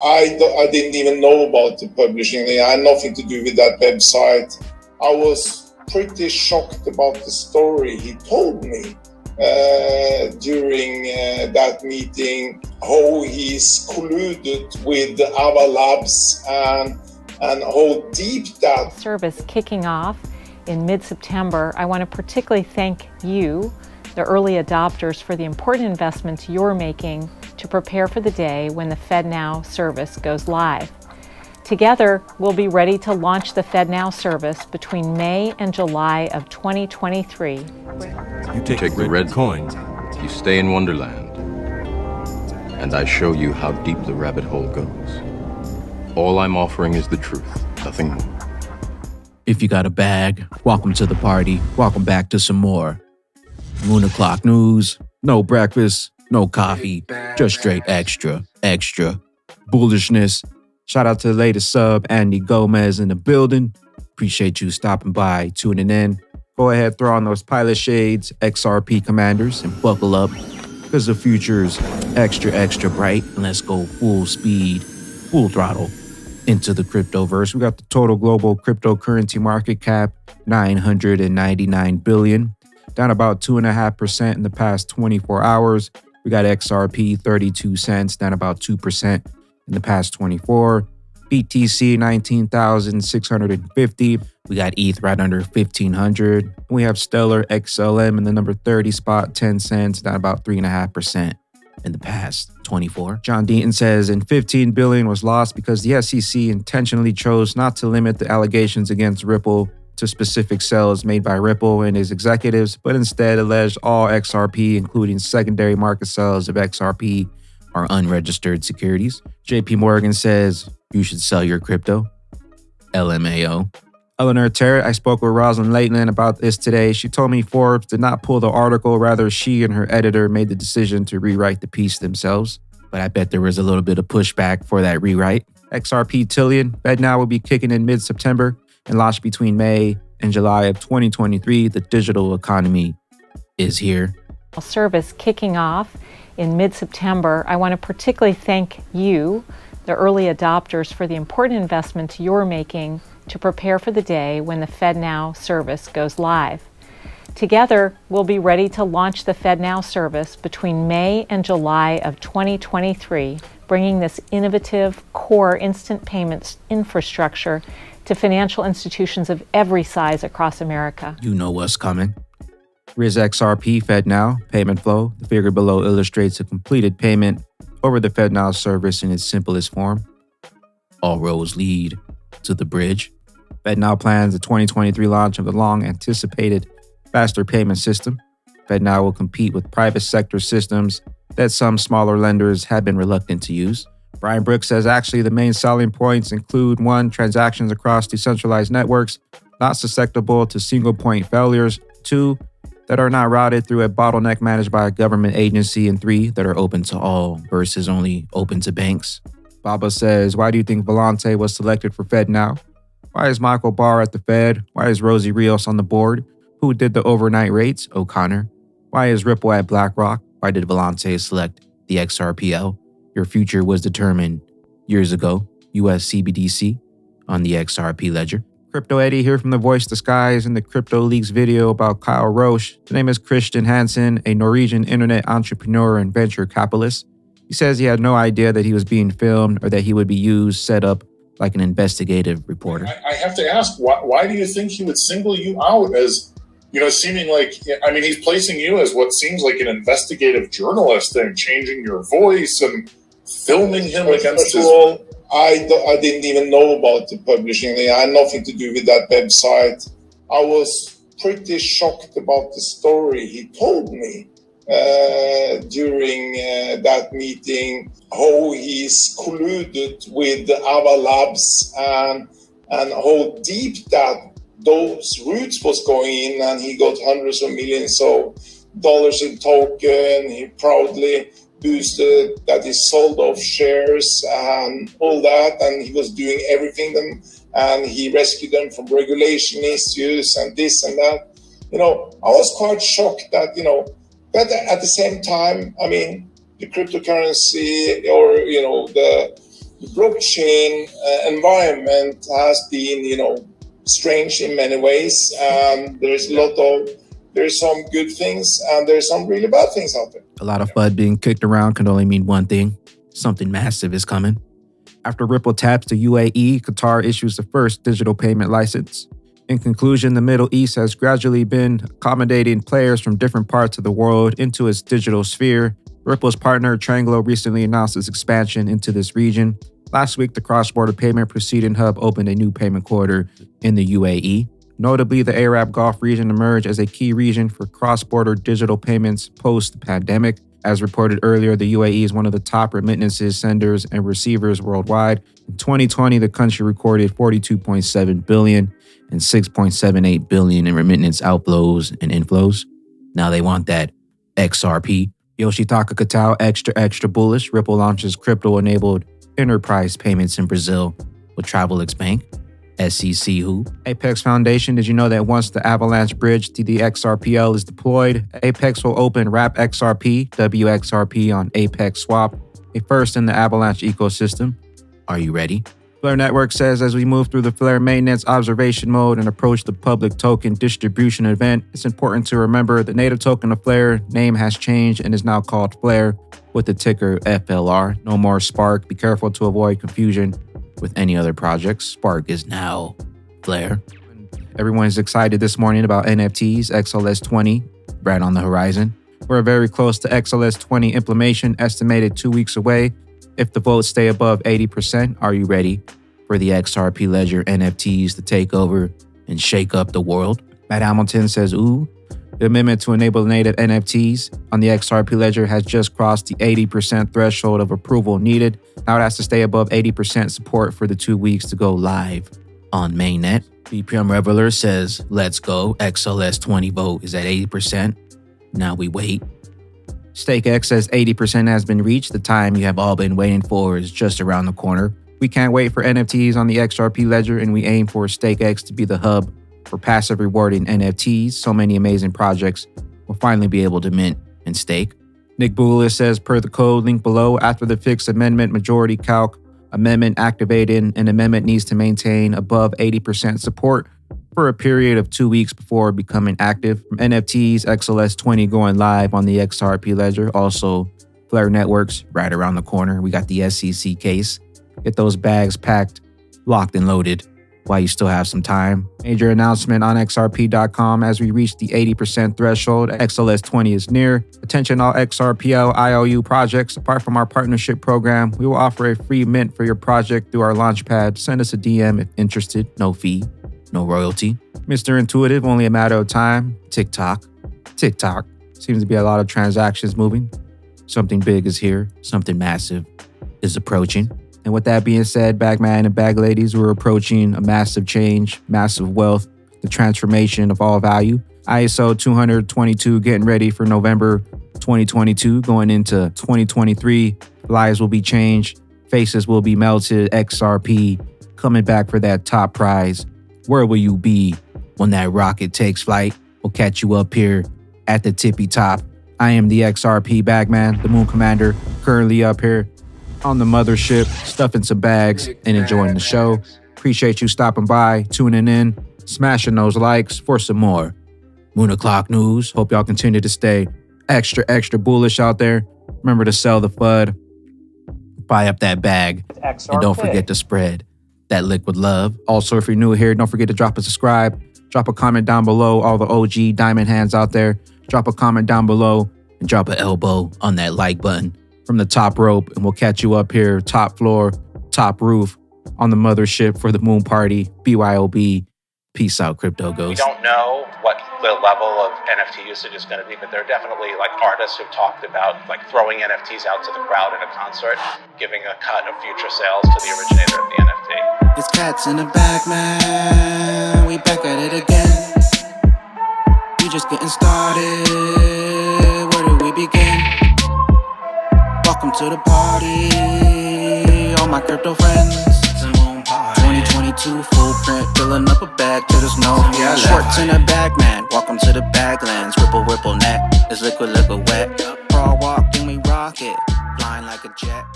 I, I didn't even know about the publishing. I had nothing to do with that website. I was pretty shocked about the story he told me uh, during uh, that meeting, how he's colluded with Ava Labs and, and how deep that service kicking off in mid-September. I want to particularly thank you, the early adopters, for the important investments you're making to prepare for the day when the FedNow service goes live. Together, we'll be ready to launch the FedNow service between May and July of 2023. You take, take the red coin, you stay in Wonderland, and I show you how deep the rabbit hole goes. All I'm offering is the truth, nothing more. If you got a bag, welcome to the party. Welcome back to some more. Moon o'clock news, no breakfast, no coffee, just straight extra, extra. Bullishness. Shout out to the latest sub, Andy Gomez in the building. Appreciate you stopping by, tuning in. Go ahead, throw on those pilot shades, XRP commanders, and buckle up because the future's extra, extra bright. And let's go full speed, full throttle into the cryptoverse. We got the total global cryptocurrency market cap, 999 billion, down about 2.5% in the past 24 hours. We got XRP 32 cents, down about 2% in the past 24. BTC 19,650. We got ETH right under 1,500. We have Stellar XLM in the number 30 spot, 10 cents, down about 3.5% in the past 24. John Deaton says, and 15 billion was lost because the SEC intentionally chose not to limit the allegations against Ripple to specific sales made by Ripple and his executives, but instead alleged all XRP, including secondary market sales of XRP, are unregistered securities. JP Morgan says you should sell your crypto. LMAO. Eleanor Terrett, I spoke with Rosalind Laitland about this today. She told me Forbes did not pull the article, rather, she and her editor made the decision to rewrite the piece themselves. But I bet there was a little bit of pushback for that rewrite. XRP Tillion, FedNow will be kicking in mid September and launch between May and July of 2023. The digital economy is here. Service kicking off in mid September. I want to particularly thank you, the early adopters, for the important investments you're making to prepare for the day when the FedNow service goes live. Together, we'll be ready to launch the FedNow service between May and July of 2023, bringing this innovative core instant payments infrastructure to financial institutions of every size across America. You know what's coming. RizXRP FedNow payment flow. The figure below illustrates a completed payment over the FedNow service in its simplest form. All roads lead to the bridge. FedNow plans the 2023 launch of the long anticipated faster payment system. FedNow will compete with private sector systems that some smaller lenders have been reluctant to use. Brian Brooks says actually the main selling points include one, transactions across decentralized networks not susceptible to single point failures, two, that are not routed through a bottleneck managed by a government agency, and three, that are open to all versus only open to banks. Baba says, Why do you think Volante was selected for Fed now? Why is Michael Barr at the Fed? Why is Rosie Rios on the board? Who did the overnight rates? O'Connor. Why is Ripple at BlackRock? Why did Volante select the XRPL? Your future was determined years ago, US CBDC on the XRP ledger. Crypto Eri here from the Voice Disguise in the Crypto Leaks video about Kyle Roche. The name is Christian Hansen, a Norwegian internet entrepreneur and venture capitalist. He says he had no idea that he was being filmed or that he would be used, set up like an investigative reporter. I, I have to ask, why, why do you think he would single you out as you know, seeming like, I mean, he's placing you as what seems like an investigative journalist and changing your voice and filming him First against his. All, I, I didn't even know about the publishing. I had nothing to do with that website. I was pretty shocked about the story he told me uh, during uh, that meeting, how he's colluded with Ava Labs and and how deep that those roots was going in, and he got hundreds of millions of dollars in token. He proudly boosted that he sold off shares and all that, and he was doing everything them, and he rescued them from regulation issues and this and that. You know, I was quite shocked that you know, but at the same time, I mean, the cryptocurrency or you know the blockchain uh, environment has been, you know, strange in many ways. Um, there's a lot of there's some good things and there's some really bad things out there. A lot of FUD being kicked around can only mean one thing: something massive is coming. After Ripple taps the UAE, Qatar issues the first digital payment license. In conclusion, the Middle East has gradually been accommodating players from different parts of the world into its digital sphere. Ripple's partner Tranglo recently announced its expansion into this region. Last week, the cross border payment proceeding hub opened a new payment corridor in the UAE. Notably, the Arab Gulf region emerged as a key region for cross border digital payments post pandemic. As reported earlier, the UAE is one of the top remittances senders and receivers worldwide. In 2020, the country recorded 42.7 billion and 6.78 billion in remittance outflows and inflows. Now they want that XRP. Yoshitaka Kitao extra extra bullish. Ripple launches crypto-enabled enterprise payments in Brazil with Travelex Bank. SEC who? Apex Foundation, did you know that once the Avalanche bridge DDXRPL is deployed, Apex will open Wrap XRP, WXRP on Apex Swap, a first in the Avalanche ecosystem. Are you ready? Flare Network says as we move through the Flare maintenance observation mode and approach the public token distribution event, it's important to remember the native token of Flare name has changed and is now called Flare with the ticker FLR. No more Spark. Be careful to avoid confusion with any other projects. Spark is now Flare. Everyone is excited this morning about NFTs, XLS 20, right on the horizon. We're very close to XLS 20 implementation, estimated two weeks away. If the votes stay above 80%, are you ready for the XRP Ledger NFTs to take over and shake up the world? Matt Hamilton says, Ooh, the amendment to enable native NFTs on the XRP Ledger has just crossed the 80% threshold of approval needed. Now it has to stay above 80% support for the two weeks to go live on mainnet. BPM Reveler says, Let's go. XLS 20 vote is at 80%. Now we wait. StakeX says 80% has been reached. The time you have all been waiting for is just around the corner. We can't wait for NFTs on the XRP ledger, and we aim for StakeX to be the hub for passive rewarding NFTs. So many amazing projects will finally be able to mint and stake. Nik Bougalis says, per the code link below, after the fixed amendment majority calc amendment activated, an amendment needs to maintain above 80% support for a period of two weeks before becoming active. From NFTs, XLS 20 going live on the XRP ledger. Also, Flare Networks right around the corner. We got the SEC case. Get those bags packed, locked, and loaded while you still have some time. Major announcement on XRP.com as we reach the 80% threshold. XLS 20 is near. Attention, all XRPL IOU projects. Apart from our partnership program, we will offer a free mint for your project through our launchpad. Send us a DM if interested, no fee no royalty. Mr. Intuitive, only a matter of time. TikTok. TikTok. Seems to be a lot of transactions moving. Something big is here, something massive is approaching. And with that being said, Bagman and Bag Ladies, we're approaching a massive change, massive wealth, the transformation of all value. ISO 222 getting ready for November 2022, going into 2023. Lives will be changed, faces will be melted, XRP coming back for that top prize. Where will you be when that rocket takes flight? We'll catch you up here at the tippy top. I am the XRP Bagman, the Moon Commander, currently up here on the mothership, stuffing some bags and enjoying the show. Appreciate you stopping by, tuning in, smashing those likes for some more Moon O'Clock news. Hope y'all continue to stay extra, extra bullish out there. Remember to sell the FUD, buy up that bag, and don't forget to spread that liquid love. Also, if you're new here, don't forget to drop a subscribe, drop a comment down below. All the OG diamond hands out there, drop a comment down below and drop an elbow on that like button from the top rope. And we'll catch you up here, top floor, top roof on the mothership for the moon party. BYOB. Peace out, Crypto Ghost. We don't know what the level of NFT usage is going to be, but there are definitely like artists who've talked about like throwing NFTs out to the crowd at a concert, giving a cut of future sales to the originator of the NFT. It's cats in the bag, man. We back at it again. We just getting started. To the party, all my crypto friends. 2022 full print, filling up a bag till there's no yeah, Shorts in a bag, man. Welcome to the baglands. Ripple, ripple net. It's liquid, liquid wet. Crawl, walk, then we rock it. Flying like a jet.